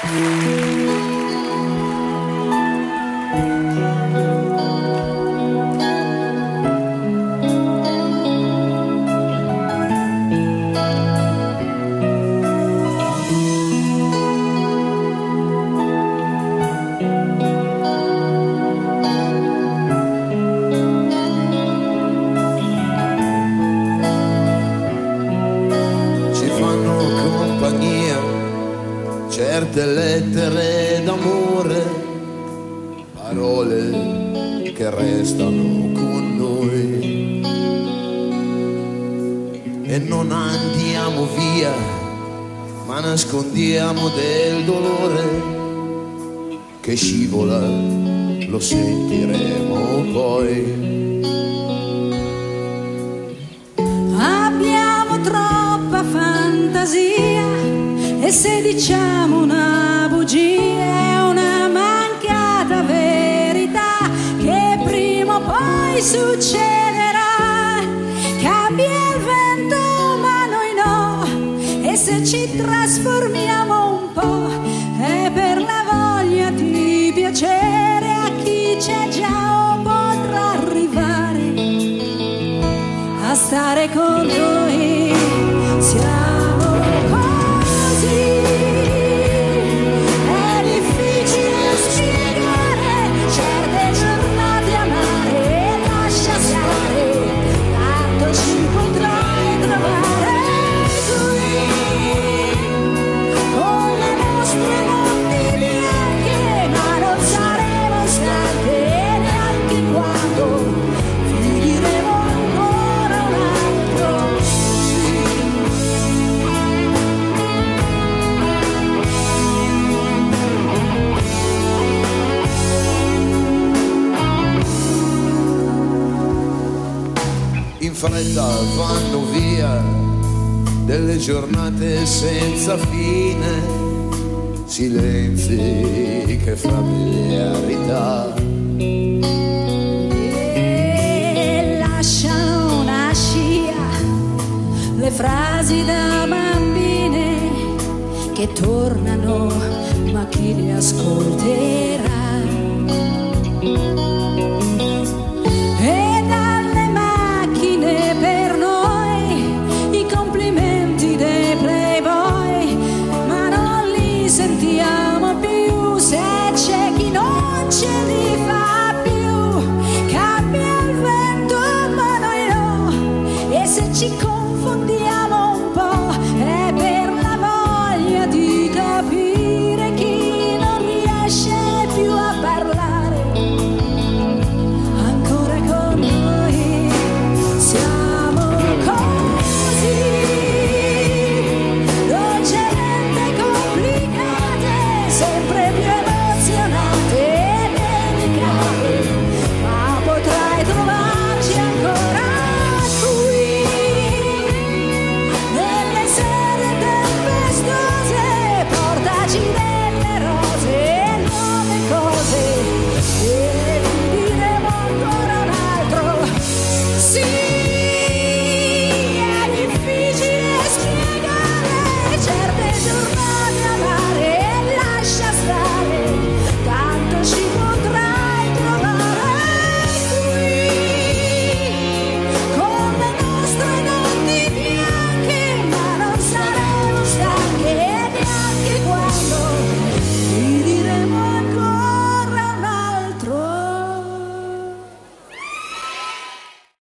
ci certe lettere d'amore, parole che restano con noi. E non andiamo via, ma nascondiamo del dolore che scivola, lo sentiremo poi. E se diciamo una bugia è una mancata verità che prima o poi succederà. Cambia il vento ma noi no e se ci trasformiamo un po' è per la voglia di piacere a chi c'è già o potrà arrivare a stare con noi. Siamo fretta vanno via delle giornate senza fine, silenzi che familiarità. e lasciano una scia le frasi da bambine che tornano ma chi le ascolterà